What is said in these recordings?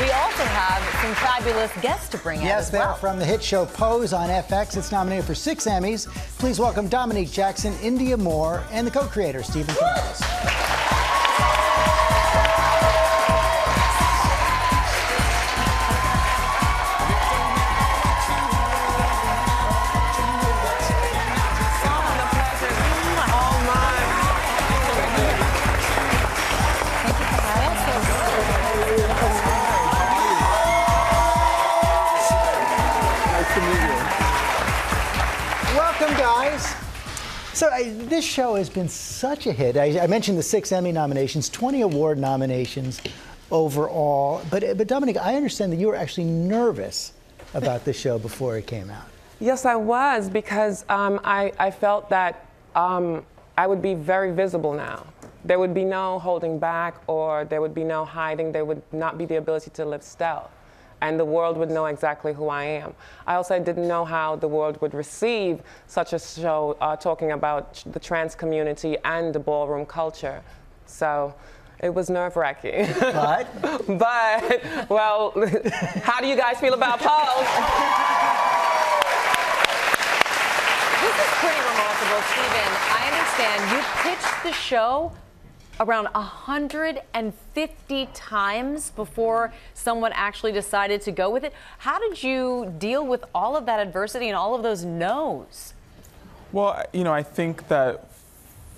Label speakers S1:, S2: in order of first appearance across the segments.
S1: We also have some fabulous guests to bring in.
S2: Yes,
S1: as
S2: they
S1: well.
S2: are from the hit show Pose on FX. It's nominated for six Emmys. Please welcome Dominique Jackson, Indya Moore, and the co-creator Steven Canals. Welcome, guys. So I, this show has been such a hit. I, I mentioned the six Emmy nominations, 20 award nominations overall. But, but Dominique, I understand that you were actually nervous about the show before it came out.
S3: Yes, I was because um, I, I felt that um, I would be very visible now. There would be no holding back or there would be no hiding. There would not be the ability to live stealth. And the world would know exactly who I am. I also didn't know how the world would receive such a show uh, talking about the trans community and the ballroom culture. So it was nerve wracking.
S2: But
S3: but, well, how do you guys feel about Pose?
S1: This is pretty remarkable, Steven. I understand you pitched the show around 150 times before someone actually decided to go with it. How did you deal with all of that adversity and all of those no's?
S4: Well, you know, I think that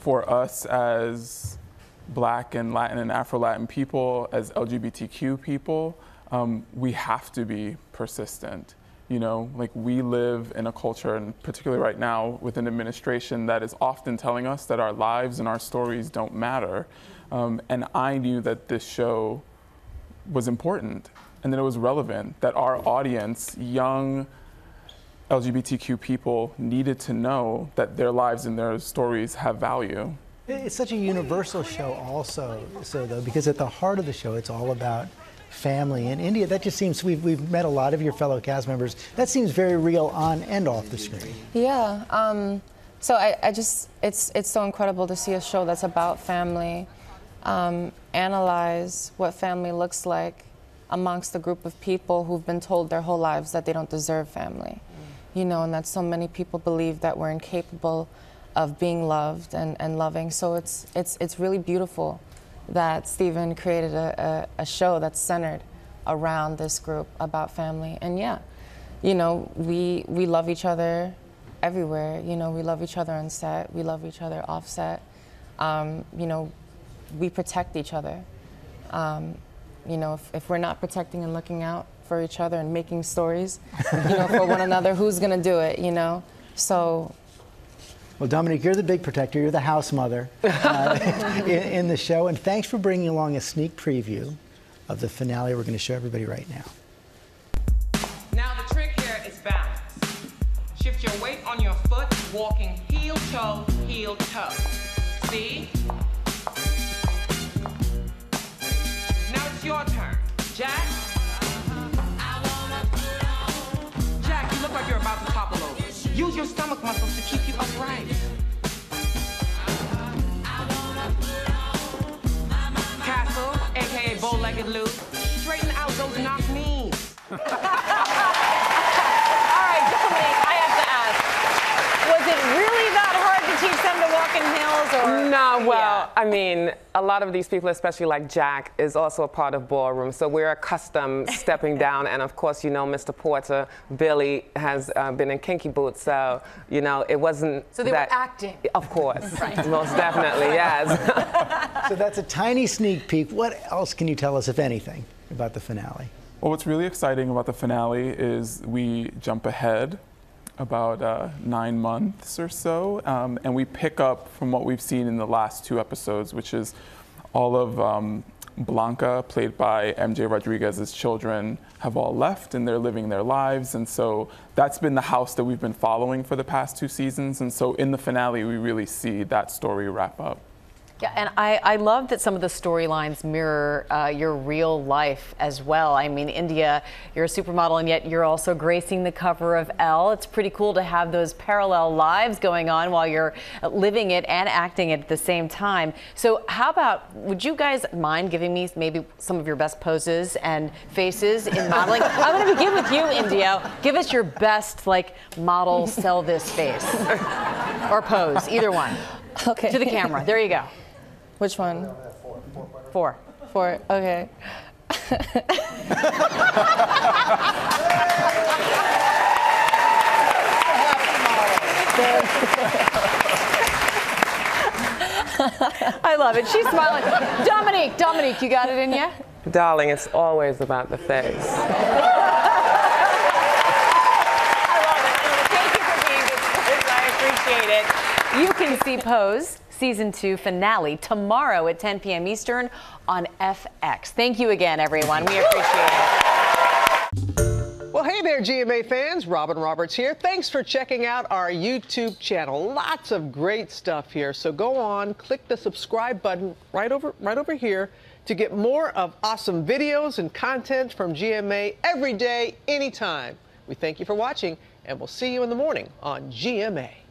S4: for us as Black and Latin and Afro Latin people, as LGBTQ people, um, we have to be persistent. You know, like we live in a culture, and particularly right now with an administration that is often telling us that our lives and our stories don't matter. Um, and I knew that this show was important and that it was relevant, that our audience, young LGBTQ people, needed to know that their lives and their stories have value.
S2: it's such a universal show also, so though, because at the heart of the show, it's all about family. In Indya, that just seems, we've, we've met a lot of your fellow cast members. That seems very real on and off the screen.
S5: Yeah. Um, so I, I just, it's, it's so incredible to see a show that's about family, um, analyze what family looks like amongst a group of people who've been told their whole lives that they don't deserve family. You know, and that so many people believe that we're incapable of being loved and, and loving. So it's, it's, it's really beautiful that Steven created a, a, a show that's centered around this group about family. And yeah, you know, we, we love each other everywhere. You know, we love each other on set, we love each other off set. Um, you know, we protect each other. Um, you know, if, if we're not protecting and looking out for each other and making stories, you know, for one another, who's gonna do it, you know? So
S2: Well, Dominique, you're the big protector. You're the house mother uh, in, in the show. And thanks for bringing along a sneak preview of the finale we're going to show everybody right now.
S6: Now the trick here is balance. Shift your weight on your foot, walking heel toe, heel toe. See? Now it's your turn. Jack? Jack, you look like you're about to topple over. Use your stomach muscles to keep you upright.
S3: Well, I mean, a lot of these people, especially like Jack, is also a part of ballroom, so we're accustomed stepping down. And of course, you know, Mr. Porter, Billy has uh, been in kinky boots, so you know, it wasn't.
S1: So they were
S3: that,
S1: acting.
S3: Of course, most definitely, yes.
S2: So that's a tiny sneak peek. What else can you tell us, if anything, about the finale?
S4: Well, what's really exciting about the finale is we jump ahead about uh, nine months or so, um, and we pick up from what we've seen in the last two episodes, which is all of um, Blanca, played by MJ Rodriguez's children, have all left and they're living their lives. And so that's been the house that we've been following for the past two seasons. And so in the finale, we really see that story wrap up.
S1: Yeah, and I, I love that some of the storylines mirror uh, your real life as well. I mean, Indya, you're a supermodel, and yet you're also gracing the cover of Elle. It's pretty cool to have those parallel lives going on while you're living it and acting it at the same time. So, how about, would you guys mind giving me maybe some of your best poses and faces in modeling? I'm going to begin with you, Indya. Give us your best, like, model, sell this face or pose, either one.
S5: Okay.
S1: To the camera. There you go.
S5: Which one?
S1: Four.
S5: Four. Okay.
S1: I love it. She's smiling. Dominique, Dominique, you got it in you?
S3: Darling, it's always about the face.
S1: Thank you for being this I appreciate it. You can see Pose season two finale tomorrow at 10 p.m. Eastern on FX. Thank you again, everyone. We appreciate it.
S7: Well, hey there, GMA fans. Robin Roberts here. Thanks for checking out our YouTube channel. Lots of great stuff here. So go on, click the subscribe button right over right over here to get more of awesome videos and content from GMA every day, anytime. We thank you for watching, and we'll see you in the morning on GMA.